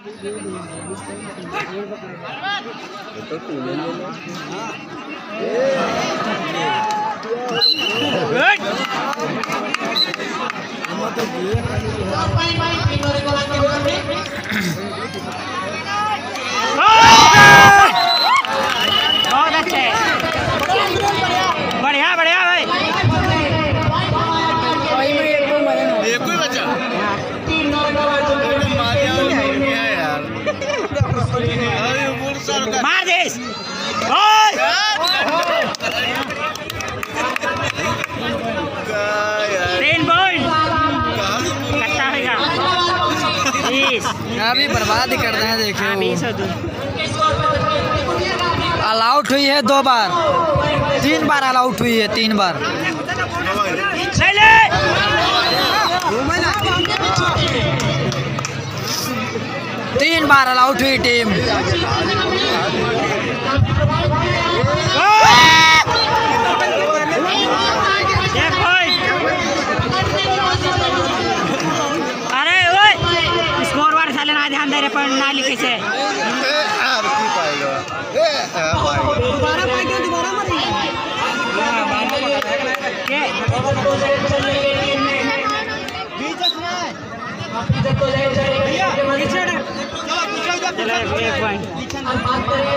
Itu punya Baik. Mau tuh dia मार ओए तीन कट्टा होगा अभी बर्बाद ही कर रहे हैं देखिए आउट हुई है दो बार। तीन बार अलाउट हुई है तीन बार। ले ले तीन बार ऑल आउट हुई टीम। अरे स्कोर वार साले ना ध्यान दे रे पर ना लिखे से यार की पाएगा ए पाएगा के चलो एक पॉइंट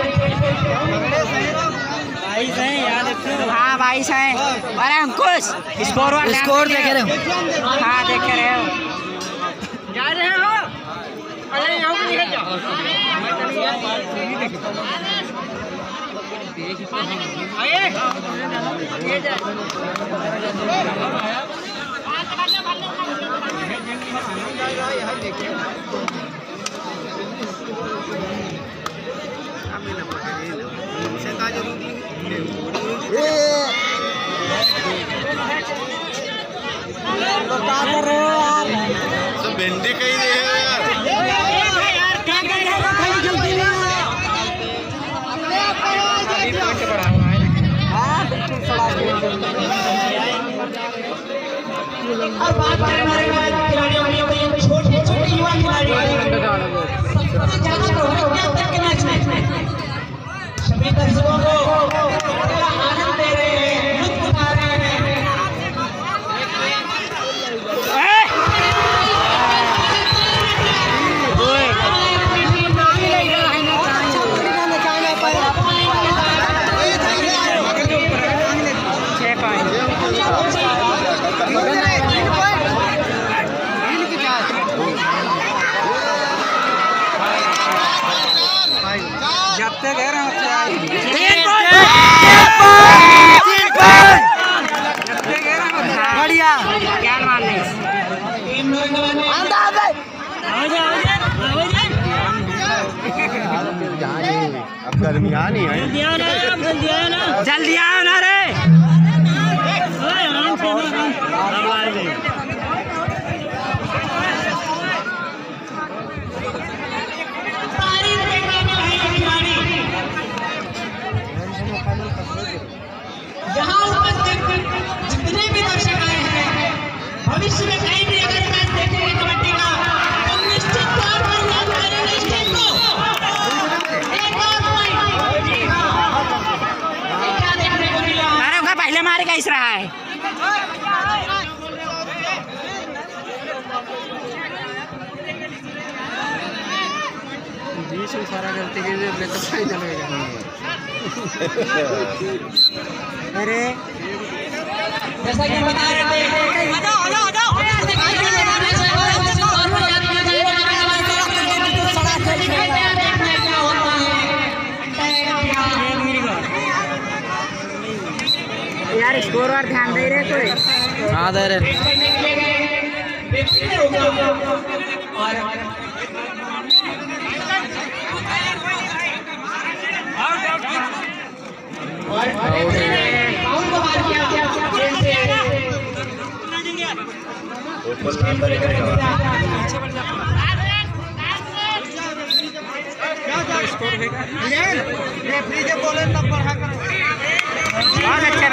हाँ बाईस है अरे अंकुश स्कोर स्कोर देख रहे हो। हाँ देख रहे हो। जा रहे हो? अरे यहाँ पे निकल जाओ आइए हो यार। सब भिंडी कहीं दे यार। बात करें हमारे जब तक है तीन बढ़िया। ज्ञान मारने टीम नौजवान ने अब गर्मी आ नहीं है जल्दी आओ ना। मार कैस रहा है। में सारा गलती के तो फाइनल हो अरे जैसा कि बता रहे थे यार स्कोर और ध्यान दे रहे कोई? हाँ दे रहे बहुत अच्छे भाई बहुत अच्छे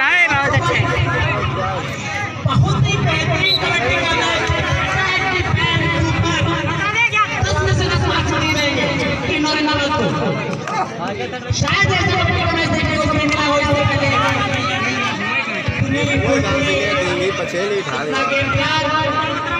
शायद ऐसा कभी बना सकते हो कि ना हो। इससे पहले पछेली ढाली